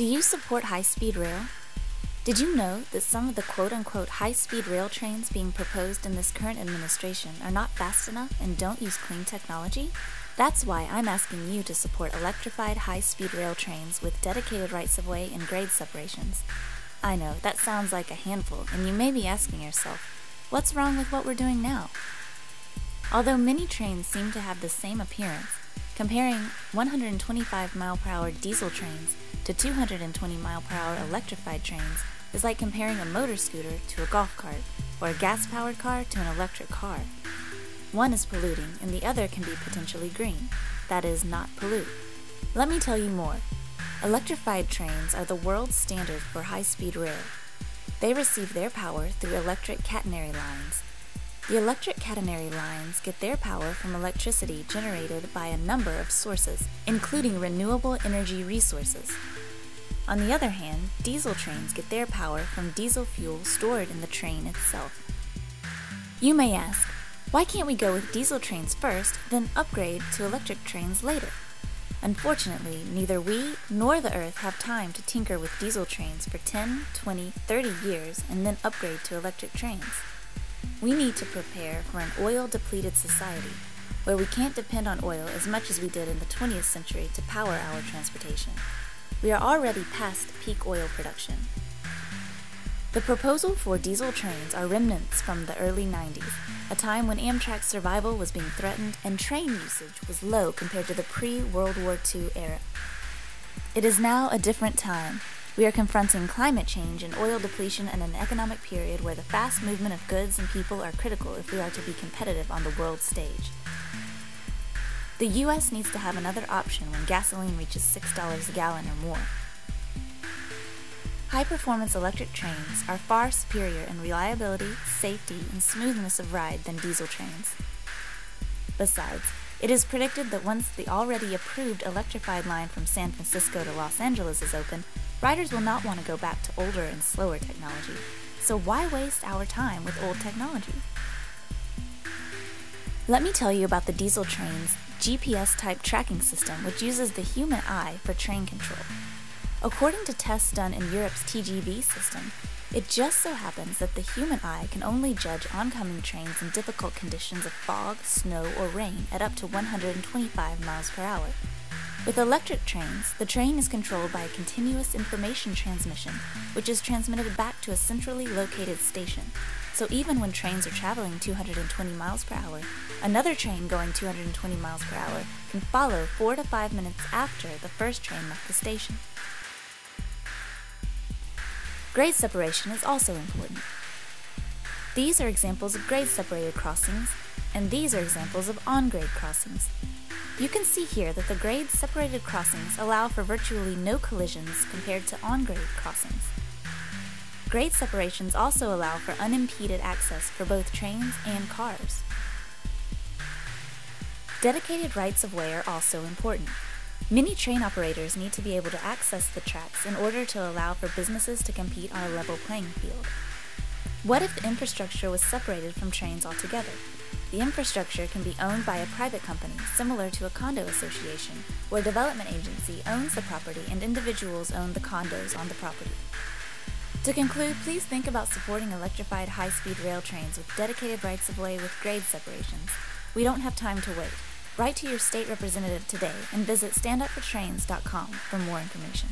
Do you support high speed rail? Did you know that some of the quote unquote high speed rail trains being proposed in this current administration are not fast enough and don't use clean technology? That's why I'm asking you to support electrified high speed rail trains with dedicated rights of way and grade separations. I know, that sounds like a handful, and you may be asking yourself, what's wrong with what we're doing now? Although many trains seem to have the same appearance, comparing 125 mile per hour diesel trains to 220 mile per hour electrified trains is like comparing a motor scooter to a golf cart or a gas powered car to an electric car. One is polluting and the other can be potentially green, that is, not pollute. Let me tell you more. Electrified trains are the world standard for high speed rail. They receive their power through electric catenary lines. The electric catenary lines get their power from electricity generated by a number of sources, including renewable energy resources. On the other hand, diesel trains get their power from diesel fuel stored in the train itself. You may ask, why can't we go with diesel trains first, then upgrade to electric trains later? Unfortunately, neither we nor the Earth have time to tinker with diesel trains for 10, 20, 30 years and then upgrade to electric trains. We need to prepare for an oil depleted society where we can't depend on oil as much as we did in the 20th century to power our transportation. We are already past peak oil production. The proposal for diesel trains are remnants from the early 90s, a time when Amtrak's survival was being threatened and train usage was low compared to the pre World War II era. It is now a different time. We are confronting climate change and oil depletion in an economic period where the fast movement of goods and people are critical if we are to be competitive on the world stage. The US needs to have another option when gasoline reaches $6 a gallon or more. High performance electric trains are far superior in reliability, safety, and smoothness of ride than diesel trains. Besides, it is predicted that once the already approved electrified line from San Francisco to Los Angeles is open, riders will not want to go back to older and slower technology. So why waste our time with old technology? Let me tell you about the diesel train's GPS type tracking system, which uses the human eye for train control. According to tests done in Europe's TGV system, it just so happens that the human eye can only judge oncoming trains in difficult conditions of fog, snow, or rain at up to 125 miles per hour. With electric trains, the train is controlled by a continuous information transmission, which is transmitted back to a centrally located station. So even when trains are traveling 220 miles per hour, another train going 220 miles per hour can follow 4 to 5 minutes after the first train left the station. Grade separation is also important. These are examples of grade separated crossings, and these are examples of on-grade crossings. You can see here that the grade separated crossings allow for virtually no collisions compared to on-grade crossings. Grade separations also allow for unimpeded access for both trains and cars. Dedicated rights of way are also important. Many train operators need to be able to access the tracks in order to allow for businesses to compete on a level playing field. What if the infrastructure was separated from trains altogether? The infrastructure can be owned by a private company, similar to a condo association, where a development agency owns the property and individuals own the condos on the property. To conclude, please think about supporting electrified high-speed rail trains with dedicated rights of way with grade separations. We don't have time to wait. Write to your state representative today and visit standupfortrains.com for more information.